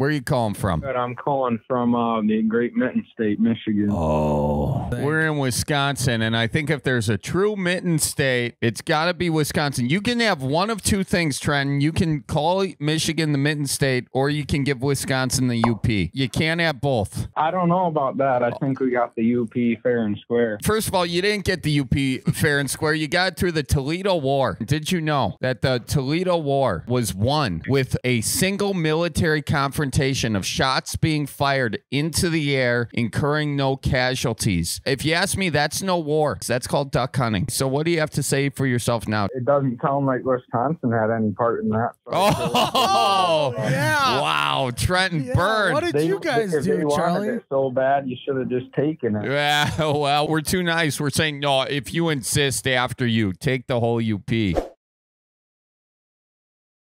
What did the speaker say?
Where are you calling from? I'm calling from uh, the Great Mitten State, Michigan. Oh, we're in Wisconsin, and I think if there's a true mitten state, it's got to be Wisconsin. You can have one of two things, Trenton. You can call Michigan the mitten state, or you can give Wisconsin the UP. You can't have both. I don't know about that. I think we got the UP fair and square. First of all, you didn't get the UP fair and square. You got it through the Toledo War. Did you know that the Toledo War was won with a single military confrontation of shots being fired into the air, incurring no casualties? If you ask me, that's no war. That's called duck hunting. So, what do you have to say for yourself now? It doesn't sound like Wisconsin had any part in that. so- Oh, yeah. wow. Trenton Yeah, Bird. What did They- you guys if they do, wanted Charlie? it so bad, you should have just taken it. Yeah, well, we're too nice. We're saying, no, if you insist after you, take the whole UP.